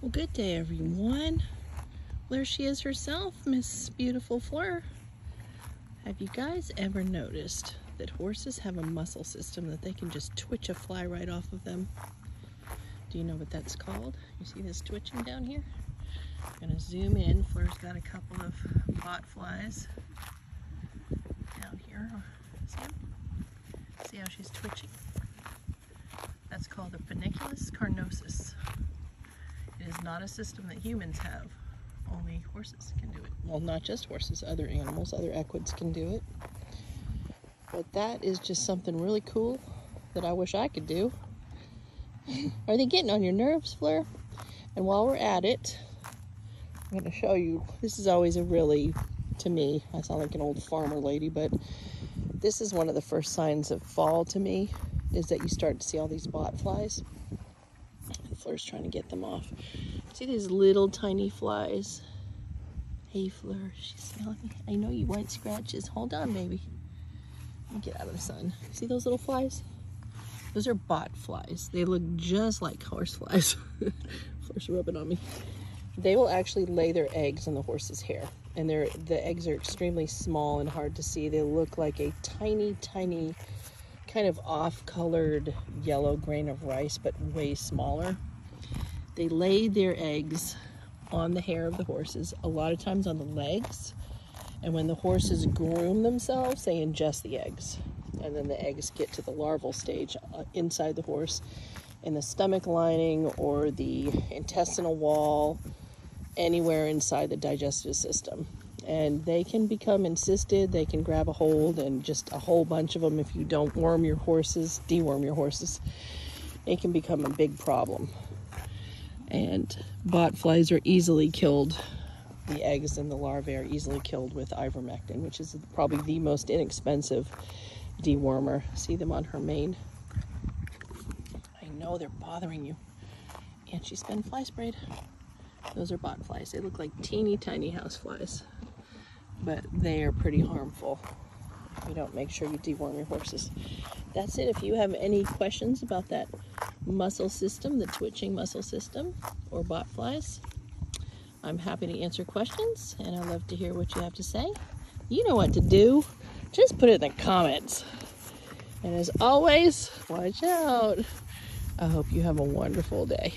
Well, good day, everyone. There she is herself, Miss Beautiful Fleur. Have you guys ever noticed that horses have a muscle system that they can just twitch a fly right off of them? Do you know what that's called? You see this twitching down here? I'm gonna zoom in. Fleur's got a couple of bot flies down here. See? See how she's twitching? That's called a panniculus carnosus. Not a system that humans have. Only horses can do it. Well, not just horses, other animals, other equids can do it. But that is just something really cool that I wish I could do. Are they getting on your nerves, Fleur? And while we're at it, I'm going to show you. This is always a really, to me, I sound like an old farmer lady, but this is one of the first signs of fall to me, is that you start to see all these bot flies. Fleur's trying to get them off. See these little tiny flies? Hey Fleur, she's smelling me. I know you want scratches. Hold on, baby. get out of the sun. See those little flies? Those are bot flies. They look just like horse flies. Fleur's rubbing on me. They will actually lay their eggs in the horse's hair. And they're, the eggs are extremely small and hard to see. They look like a tiny, tiny, kind of off-colored yellow grain of rice, but way smaller. They lay their eggs on the hair of the horses, a lot of times on the legs. And when the horses groom themselves, they ingest the eggs. And then the eggs get to the larval stage uh, inside the horse in the stomach lining or the intestinal wall, anywhere inside the digestive system. And they can become encysted, they can grab a hold, and just a whole bunch of them if you don't worm your horses, deworm your horses, it can become a big problem and bot flies are easily killed. The eggs and the larvae are easily killed with ivermectin, which is probably the most inexpensive dewormer. See them on her mane? I know they're bothering you. And she's been fly sprayed. Those are bot flies. They look like teeny tiny house flies, but they are pretty harmful you don't make sure you deworm your horses. That's it. If you have any questions about that muscle system, the twitching muscle system, or bot flies, I'm happy to answer questions, and I love to hear what you have to say. You know what to do. Just put it in the comments. And as always, watch out. I hope you have a wonderful day.